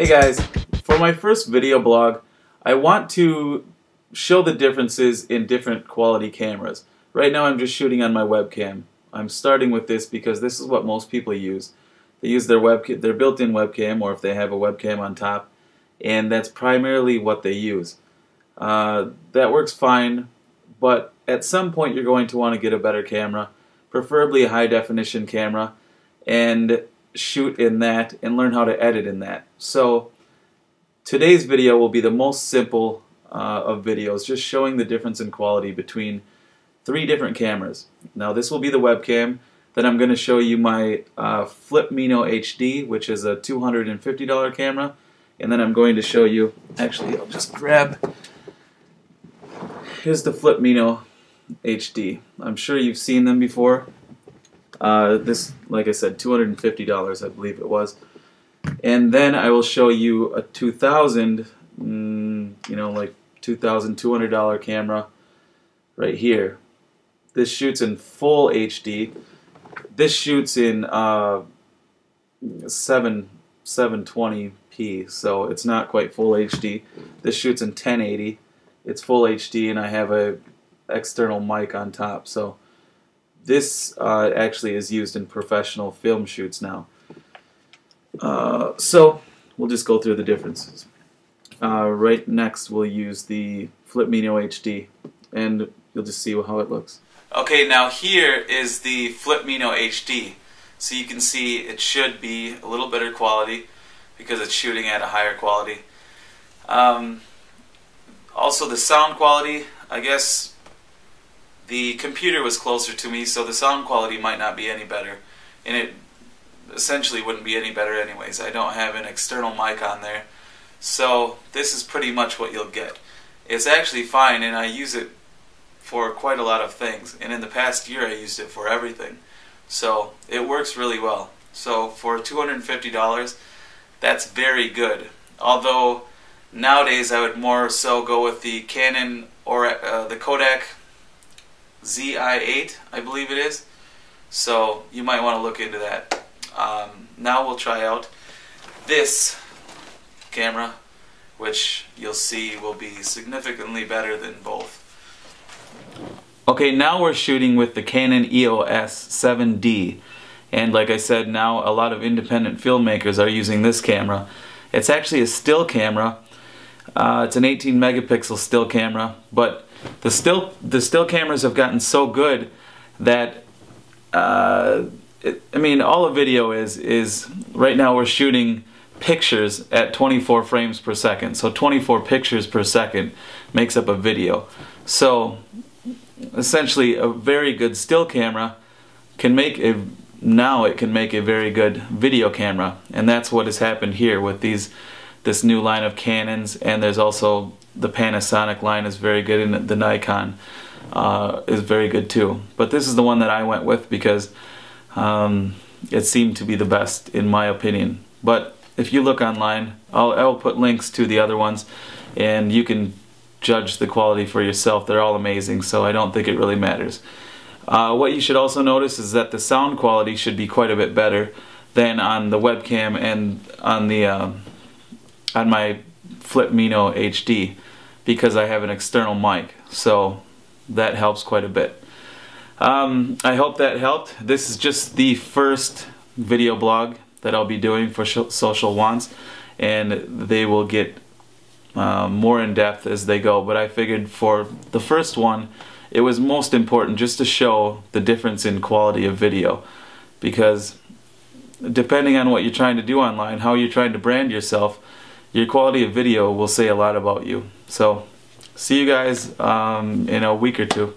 Hey guys, for my first video blog, I want to show the differences in different quality cameras. Right now I'm just shooting on my webcam. I'm starting with this because this is what most people use. They use their their built-in webcam or if they have a webcam on top and that's primarily what they use. Uh, that works fine but at some point you're going to want to get a better camera, preferably a high definition camera and shoot in that and learn how to edit in that. So today's video will be the most simple uh, of videos, just showing the difference in quality between three different cameras. Now this will be the webcam. Then I'm going to show you my uh, Flip Mino HD, which is a $250 camera. And then I'm going to show you, actually I'll just grab, here's the Flip Mino HD. I'm sure you've seen them before. Uh, this, like I said, $250 I believe it was. And then I will show you a 2000, mm, you know, like $2,200 camera right here. This shoots in full HD. This shoots in uh, 7 720p, so it's not quite full HD. This shoots in 1080. It's full HD, and I have a external mic on top. So this uh, actually is used in professional film shoots now. Uh, so we'll just go through the differences. Uh, right next we'll use the Flip Mino HD and you'll just see how it looks. Okay, now here is the Flip Mino HD. So you can see it should be a little better quality because it's shooting at a higher quality. Um, also the sound quality, I guess the computer was closer to me so the sound quality might not be any better. And it essentially wouldn't be any better anyways. I don't have an external mic on there. So this is pretty much what you'll get. It's actually fine and I use it for quite a lot of things. And in the past year I used it for everything. So it works really well. So for $250 that's very good. Although nowadays I would more so go with the Canon or uh, the Kodak Zi8 I believe it is. So you might want to look into that. Um, now we'll try out this camera, which you'll see will be significantly better than both. Okay, now we're shooting with the Canon EOS 7D. And like I said, now a lot of independent filmmakers are using this camera. It's actually a still camera. Uh, it's an 18 megapixel still camera, but the still the still cameras have gotten so good that uh, it, I mean, all a video is is right now we're shooting pictures at 24 frames per second. So 24 pictures per second makes up a video. So essentially, a very good still camera can make a now it can make a very good video camera, and that's what has happened here with these this new line of Canons, and there's also the Panasonic line is very good, and the Nikon uh, is very good too. But this is the one that I went with because um, it seemed to be the best in my opinion. But if you look online, I'll, I'll put links to the other ones and you can judge the quality for yourself. They're all amazing, so I don't think it really matters. Uh, what you should also notice is that the sound quality should be quite a bit better than on the webcam and on the uh, on my Flip Mino HD because I have an external mic. So that helps quite a bit. Um, I hope that helped. This is just the first video blog that I'll be doing for Social Wants and they will get uh, more in depth as they go but I figured for the first one it was most important just to show the difference in quality of video because depending on what you're trying to do online how you're trying to brand yourself your quality of video will say a lot about you. So see you guys um, in a week or two